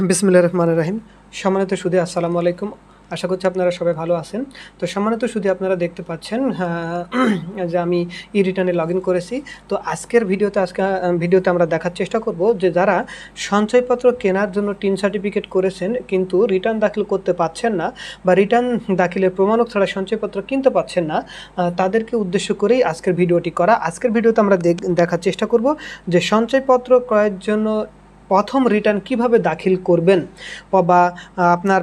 বিসমিল্লা রহমান রাহিম। সম্মানিত সুদী আসসালামু আলাইকুম। আশা করছি আপনারা সবাই ভালো আছেন। তো সম্মানিত সুদী আপনারা দেখতে পাচ্ছেন যে আমি ই রিটার্নে লগ করেছি। তো আজকের ভিডিওতে, আজকে ভিডিওতে আমরা দেখার চেষ্টা করব যে যারা সঞ্চয়পত্র কেনার জন্য টিন সার্টিফিকেট করেছেন, কিন্তু রিটার্ন দাখিল করতে পাচ্ছেন না বা রিটার্ন দাখিলের প্রমাণক ছাড়া সঞ্চয়পত্র কিনতে পাচ্ছেন না তাদেরকে উদ্দেশ্য করেই আজকের ভিডিওটি করা। আজকের ভিডিওতে আমরা দেখ- দেখার চেষ্টা করব যে সঞ্চয়পত্র ক্রয়ের জন্য প্রথম রিটার্ন কীভাবে দাখিল করবেন? বা- আপনার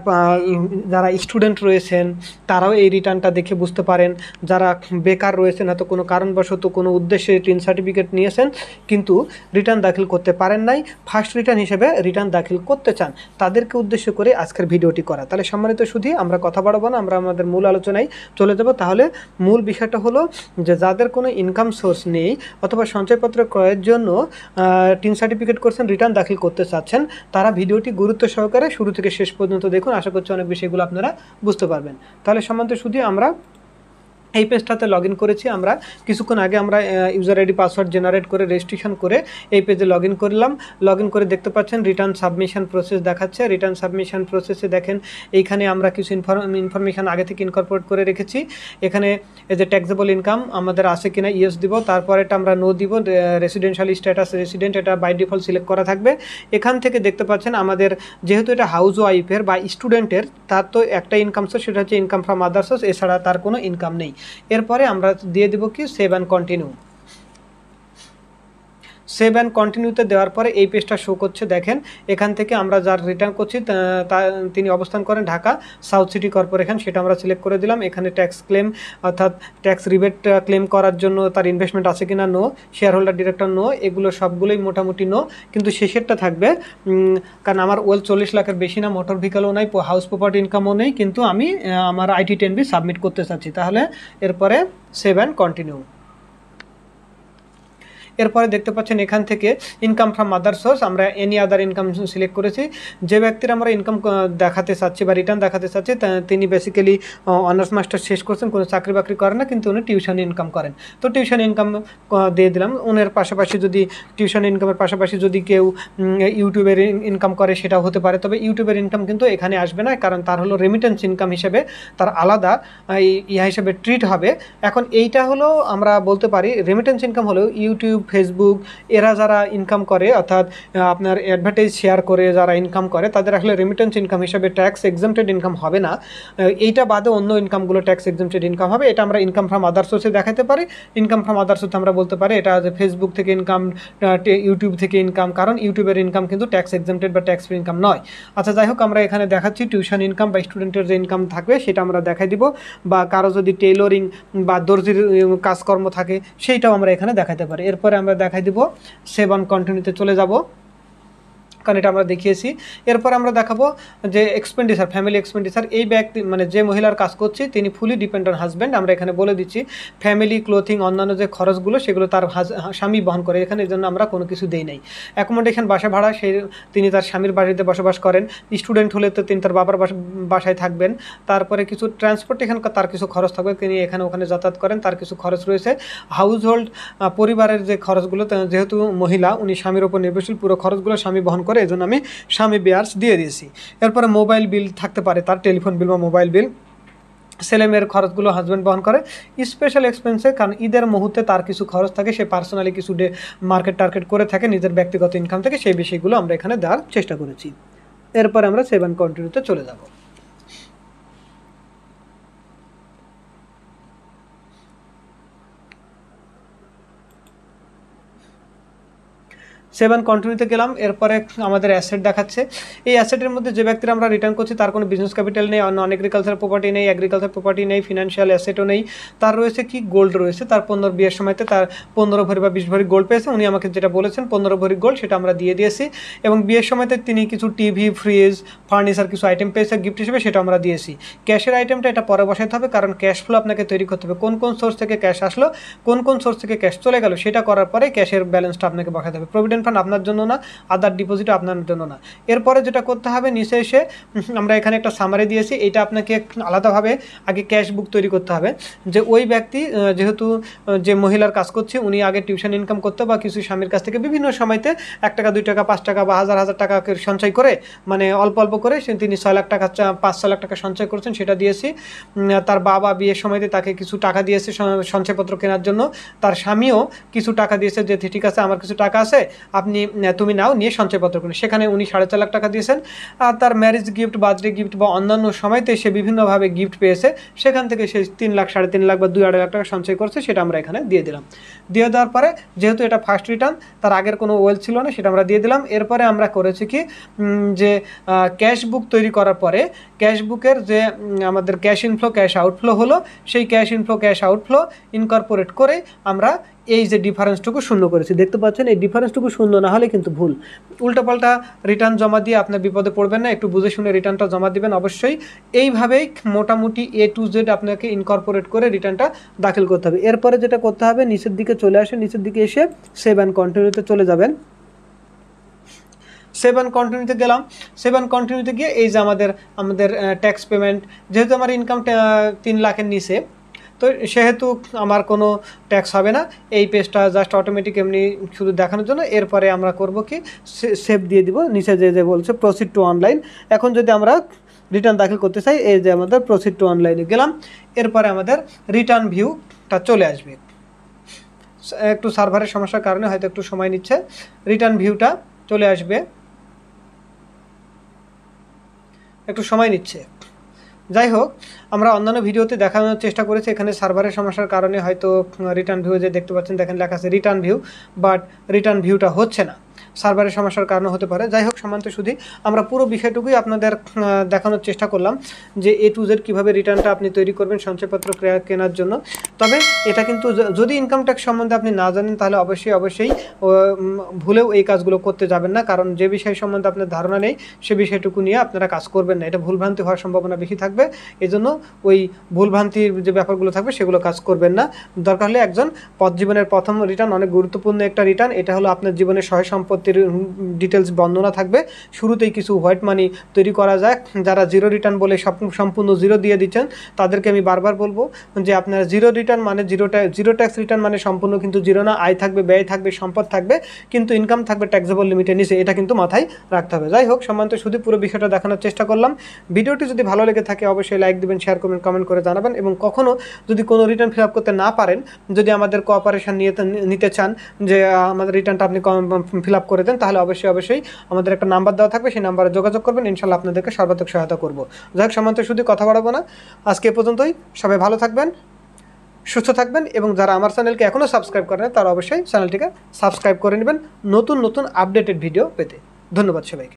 যারা স্টুডেন্ট রয়েছেন, তারাও এই রিটার্নটা দেখে বুঝতে পারেন। যারা বেকার রয়েছেন, হয়তো কোনো কারণবশত কোনো উদ্দেশ্যে টিন সার্টিফিকেট নিয়েছেন, কিন্তু রিটার্ন দাখিল করতে পারেন নাই ফার্স্ট রিটার্ন হিসেবে রিটার্ন দাখিল করতে চান, তাদেরকে উদ্দেশ্য করে আজকের ভিডিওটি করা। তাহলে সম্মানিত শুধু আমরা কথা বাড়াবো না, আমরা আমাদের মূল আলোচনায় চলে যাব। তাহলে মূল বিষয়টা হলো যে, যাদের কোনো ইনকাম সোর্স নেই, অথবা সঞ্চয়পত্র ক্রয়ের জন্য টিন সার্টিফিকেট করছেন রিটার্ন দাখিল করতে চাচ্ছেন, তারা ভিডিওটি গুরুত্ব সহকারে শুরু থেকে শেষ পর্যন্ত দেখুন। আশা করছি অনেক বিষয়গুলো আপনারা বুঝতে পারবেন। তাহলে সম্বন্ধে শুধু আমরা এই পেজটাতে লগ করেছি আমরা। কিছুক্ষণ আগে আমরা ইউজার আইডি পাসওয়ার্ড জেনারেট করে রেজিস্ট্রেশন করে এই পেজে লগ করলাম। লগ করে দেখতে পাচ্ছেন রিটার্ন সাবমিশন প্রসেস দেখাচ্ছে। রিটার্ন সাবমিশন প্রসেসে দেখেন, এইখানে আমরা কিছু ইনফরমেশন আগে থেকে ইনকর্পোরেট করে রেখেছি। এখানে যে ট্যাক্সেবল ইনকাম আমাদের আছে কিনা ইয়েস দিব। তারপর এটা আমরা নো দিব রেসিডেন্সিয়াল স্ট্যাটাস রেসিডেন্ট এটা বাই ডিফল্ট সিলেক্ট করা থাকবে। এখান থেকে দেখতে পাচ্ছেন আমাদের, যেহেতু এটা হাউস ওয়াইফের বা স্টুডেন্টের তার তো একটা ইনকাম সোর্স সেটা হচ্ছে ইনকাম ফ্রম আদার সোর্স এছাড়া তার কোনো ইনকাম নেই। এরপরে আমরা দিয়ে দেবো কি save and continue save and কন্টিনিউতে দেওয়ার পরে এই পেজটা শো করছে। দেখেন, এখান থেকে আমরা যার রিটার্ন করছি তিনি অবস্থান করেন ঢাকা সাউথ সিটি কর্পোরেশন সেটা আমরা সিলেক্ট করে দিলাম। এখানে ট্যাক্স ক্লেম অর্থাৎ ট্যাক্স রিবেট ক্লেম করার জন্য তার ইনভেস্টমেন্ট আছে কিনা no share holder director no এগুলো সবগুলোই মোটামুটি নো কিন্তু শেষেরটা থাকবে কারণ আমার ওয়েল চল্লিশ লাখের বেশি না মোটর ভেহিকেলও নাই হাউস প্রপার্টি ইনকামও নেই, কিন্তু আমি আমার আইটি টেন বি সাবমিট করতে চাচ্ছি। তাহলে এরপরে সেভ অ্যান্ড কন্টিনিউ এরপরে দেখতে পাচ্ছেন এখান থেকে ইনকাম ফ্রম আদার সোর্স আমরা এনি আদার ইনকাম সিলেক্ট করেছি। যে ব্যক্তির আমরা ইনকাম দেখাতে চাচ্ছি বা রিটার্ন দেখাতে চাচ্ছি তিনি বেসিক্যালি অনার্স মাস্টার শেষ করছেন, কোনো চাকরি বাকরি করেন না, কিন্তু উনি টিউশন ইনকাম করেন। তো টিউশন ইনকাম দিয়ে দিলাম। উনের পাশাপাশি যদি টিউশন ইনকামের পাশাপাশি যদি কেউ ইউটিউবের ইনকাম করে, সেটাও হতে পারে। তবে ইউটিউবের ইনকাম কিন্তু এখানে আসবে না, কারণ তার হলো রেমিটেন্স ইনকাম হিসেবে তার আলাদা ইহা হিসেবে ট্রিট হবে। এখন এইটা হলো আমরা বলতে পারি রেমিটেন্স ইনকাম হলেও ইউটিউব ফেসবুক এরা যারা ইনকাম করে, অর্থাৎ আপনার অ্যাডভার্টাইজ শেয়ার করে, যারা ইনকাম করে, তাদের আসলে রেমিটেন্স ইনকাম হিসেবে ট্যাক্স এক্সামটেড ইনকাম হবে না। এইটা বাদে অন্য ইনকামগুলো ট্যাক্স এক্সামটেড ইনকাম হবে। এটা আমরা ইনকাম ফ্রম আদার সোর্সে দেখাতে পারি। ইনকাম ফ্রম আদার সোর্সে আমরা বলতে পারি, এটা ফেসবুক থেকে ইনকাম ইউটিউব থেকে ইনকাম কারণ ইউটিউবের ইনকাম কিন্তু ট্যাক্স এক্সামটেড বা ট্যাক্স ফ্রি ইনকাম নয়। আচ্ছা যাই হোক, আমরা এখানে দেখাচ্ছি টিউশন ইনকাম বা স্টুডেন্টের যে ইনকাম থাকবে, সেটা আমরা দেখাই দিব। বা কারও যদি টেইলরিং বা দর্জির কাজকর্ম থাকে, সেইটাও আমরা এখানে দেখাতে পারি। এরপরে আমরা দেখাই দিব সেভ অন কন্টিনিউতে চলে যাব। কারণ এটা আমরা দেখিয়েছি। এরপর আমরা দেখাবো যে এক্সপেন্ডিচার ফ্যামিলি এক্সপেন্ডিচার এই ব্যক্তি মানে যে মহিলার কাজ করছে, তিনি ফুলি ডিপেন্ড অন হাজব্যান্ড আমরা এখানে বলে দিচ্ছি ফ্যামিলি ক্লোথিং অন্যান্য যে খরচগুলো, সেগুলো তার স্বামী বহন করে। এখানে জন্য আমরা কোনো কিছু দেই নাই। অ্যাকোমোডেশন বাসা ভাড়া, সে, তিনি তার স্বামীর বাড়িতে বসবাস করেন। স্টুডেন্ট হলে তো তিনি তার বাবার বাসা- বাসায় থাকবেন। তারপরে কিছু ট্রান্সপোর্টেশন তার কিছু খরচ থাকবে। তিনি এখানে ওখানে যাতায়াত করেন, তার কিছু খরচ রয়েছে। হাউস হোল্ড পরিবারের যে খরচগুলো যেহেতু মহিলা, উনি স্বামীর ওপর নির্ভরশীল, পুরো খরচগুলো স্বামী বহন করে এজন্য আমি স্বামী বিয়ার্স দিয়ে দিয়েছি। এরপরে মোবাইল বিল থাকতে পারে, তার টেলিফোন বিল বা মোবাইল বিল। ছেলে মেয়ের খরচগুলো হাজব্যান্ড বহন করে। স্পেশাল এক্সপেন্সে কারণ ঈদের মুহূর্তে তার কিছু খরচ থাকে, সে পার্সোনালি কিছু ডে মার্কেট টার্গেট করে থাকে, নিজের ব্যক্তিগত ইনকাম থেকে, সেই বিষয়গুলো আমরা এখানে দেওয়ার চেষ্টা করেছি। এরপরে আমরা সেভেন কন্টিনিউতে চলে যাব। সেভেন কন্টিনিউতে গেলাম, এরপরে আমাদের অ্যাসেট দেখাচ্ছে। এই অ্যাসেটের মধ্যে যে ব্যক্তিরা আমরা রিটার্ন করছি, তার কোনো বিজনেস ক্যাপিটাল নেই নন এগ্রিকালচার প্রপার্টি নেই এগ্রিকালচার প্রপার্টি নেই ফিনান্সিয়াল অ্যাসেটও নেই। তার রয়েছে কি? গোল্ড রয়েছে। তার পনেরো বিয়ের সময়তে তার পনেরো ভরি বা বিশ ভরি গোল্ড পেয়েছে। উনি আমাকে যেটা বলেছেন, পনেরো ভরি গোল্ড সেটা আমরা দিয়ে দিয়েছি। এবং বিয়ের সময়তে তিনি কিছু টিভি ফ্রিজ ফার্নিচার কিছু আইটেম পেয়েছে গিফট হিসেবে সেটা আমরা দিয়েছি। ক্যাশের আইটেমটা এটা পরে বসাতে হবে, কারণ ক্যাশ ফ্লো আপনাকে তৈরি করতে হবে। কোন কোন সোর্স থেকে ক্যাশ আসলো, কোন কোন সোর্স থেকে ক্যাশ চলে গেল, সেটা করার পরে ক্যাশের ব্যালেন্সটা আপনাকে বসাতে হবে। প্রভিডেন্ট ফান্ড আপনার জন্য না আদার ডিপোজিটও আপনার জন্য না। এরপরে যেটা করতে হবে, নিচে এসে আমরা এখানে একটা সামারি দিয়েছি, এটা আপনাকে আলাদাভাবে আগে ক্যাশ বুক তৈরি করতে হবে। যে ওই ব্যক্তি যেহেতু যে মহিলার কাজ করছে, উনি আগে টিউশন ইনকাম করতে বা কিছু স্বামীর কাছ থেকে বিভিন্ন সময়তে এক টাকা, দুই টাকা, পাঁচ টাকা বা হাজার হাজার টাকা সঞ্চয় করে মানে অল্প অল্প করে তিনি ছয় লাখ টাকা পাঁচ, ছয় লাখ টাকা সঞ্চয় করছেন, সেটা দিয়েছি। তার বাবা বিয়ের সময়তে তাকে কিছু টাকা দিয়েছে সঞ্চয়পত্র কেনার জন্য। তার স্বামীও কিছু টাকা দিয়েছে, যে, ঠিক আছে, আমার কিছু টাকা আছে আপনি তুমি নাও, নিয়ে সঞ্চয়পত্র করুন। সেখানে উনি সাড়ে চার লাখ টাকা দিয়েছেন। আর তার ম্যারেজ গিফট বার্থডে গিফট বা অন্যান্য সময়তে সে বিভিন্নভাবে গিফট পেয়েছে। সেখান থেকে সে তিন লাখ, সাড়ে তিন লাখ বা দুই আড়াই লাখ টাকা সঞ্চয় করছে, সেটা আমরা এখানে দিয়ে দিলাম। দিয়ে দেওয়ার পরে, যেহেতু এটা ফার্স্ট রিটার্ন তার আগের কোনো ওয়েল ছিল না, সেটা আমরা দিয়ে দিলাম। এরপরে আমরা করেছি কি যে ক্যাশ বুক তৈরি করার পরে ক্যাশ বুকের যে আমাদের ক্যাশ ইনফ্লো ক্যাশ আউটফ্লো হলো, সেই cash inflow cash outflow incorporate করে আমরা এই যে ডিফারেন্সটুকু শূন্য করেছি, দেখতে পাচ্ছেন, এই ডিফারেন্সটুকু শূন্য না হলে কিন্তু ভুল। উল্টোপাল্টা রিটার্ন জমা দিয়ে আপনার বিপদে পড়বেন না, একটু বুঝে শুনে রিটার্নটা জমা দিবেন অবশ্যই। এইভাবেই মোটামুটি এ টু জেড আপনাকে ইনকর্পোরেট করে রিটার্নটা দাখিল করতে হবে। এরপরে যেটা করতে হবে, নিচের দিকে চলে আসে নিচের দিকে এসে সেভ অ্যান্ড কন্টিনিউতে চলে যাবেন। সেভেন কন্টিনিউতে গেলাম। সেভেন কন্টিনিউতে গিয়ে এই যে আমাদের আমাদের ট্যাক্স পেমেন্ট যেহেতু আমার ইনকাম তিন লাখের নিচে তো সেহেতু আমার কোনো ট্যাক্স হবে না। এই পেজটা জাস্ট অটোমেটিক এমনি শুধু দেখানোর জন্য। এরপরে আমরা করব কি সেভ দিয়ে দিব। নিচে যে যে বলছে প্রসিড টু অনলাইন এখন যদি আমরা রিটার্ন দাখিল করতে চাই, এই যে আমাদের প্রসিড টু অনলাইনে গেলাম। এরপরে আমাদের রিটার্ন ভিউটা চলে আসবে। একটু সার্ভারের সমস্যার কারণে হয়তো একটু সময় নিচ্ছে। রিটার্ন ভিউটা চলে আসবে। একটু সময় নিচ্ছে। যাই হোক আমরা অন্যান্য ভিডিওতে দেখানোর চেষ্টা করেছি। এখানে সার্ভারের সমস্যার কারণে হয়তো রিটার্ন ভিউ যে দেখতে পাচ্ছেন, দেখেন লেখা আছে রিটার্ন ভিউ বাট রিটার্ন ভিউটা হচ্ছে না। সার্ভারের সমস্যার কারণে হতে পারে। যাই হোক, সমান্ত শুধু আমরা পুরো বিষয়টুকুই আপনাদের দেখানোর চেষ্টা করলাম যে এ টু জেড কীভাবে রিটার্নটা আপনি তৈরি করবেন সঞ্চয়পত্র ক্রেয়া- কেনার জন্য। তবে এটা কিন্তু যদি ইনকাম ট্যাক্স সম্বন্ধে আপনি না জানেন, তাহলে অবশ্যই অবশ্যই ভুলেও এই কাজগুলো করতে যাবেন না। কারণ যে বিষয় সম্বন্ধে আপনার ধারণা নেই, সে বিষয়টুকু নিয়ে আপনারা কাজ করবেন না। এটা ভুলভ্রান্তি হওয়ার সম্ভাবনা বেশি থাকবে। এই জন্য ওই ভুলভ্রান্তির যে ব্যাপারগুলো থাকবে, সেগুলো কাজ করবেন না। দরকার হলে একজন পথ জীবনের প্রথম রিটার্ন অনেক গুরুত্বপূর্ণ একটা রিটার্ন এটা হলো আপনার জীবনের সহ সহায় সম্পত্তির ডিটেলস বর্ণনা থাকবে। শুরুতেই কিছু হোয়াইট মানি তৈরি করা যায় যারা জিরো রিটার্ন বলে সম্পূর্ণ জিরো দিয়ে দিচ্ছেন, তাদেরকে আমি বারবার বলব যে আপনার জিরো রিটার্ন মানে জিরো জিরো ট্যাক্স রিটার্ন মানে সম্পূর্ণ কিন্তু জিরো না। আয় থাকবে, ব্যয় থাকবে, সম্পদ থাকবে, কিন্তু ইনকাম থাকবে ট্যাক্সেবল লিমিটের নিচে। এটা কিন্তু মাথায় রাখতে হবে। যাই হোক, সম্মানিত শুধু পুরো বিষয়টা দেখানোর চেষ্টা করলাম। ভিডিওটি যদি ভালো লেগে থাকে, অবশ্যই লাইক দিবেন শেয়ার করবেন কমেন্ট করে জানাবেন এবং কখনও যদি কোনো রিটার্ন ফিল আপ করতে না পারেন, যদি আমাদের কোঅপারেশন নিয়ে নিতে চান যে আমাদের রিটার্নটা আপনি ফিল আপ করে দেন, তাহলে অবশ্যই অবশ্যই আমাদের একটা নাম্বার দেওয়া থাকবে, সেই নাম্বারে যোগাযোগ করবেন, ইনশাল্লাহ আপনাদেরকে সর্বাত্মক সহায়তা করব। যাই হোক সমান্তর শুধু কথা বাড়াবো না। আজকে পর্যন্তই, সবাই ভালো থাকবেন, সুস্থ থাকবেন, এবং যারা আমার চ্যানেলকে এখনও সাবস্ক্রাইব করেন তারা অবশ্যই চ্যানেলটিকে সাবস্ক্রাইব করে নেবেন নতুন নতুন আপডেটেড ভিডিও পেতে। ধন্যবাদ সবাইকে।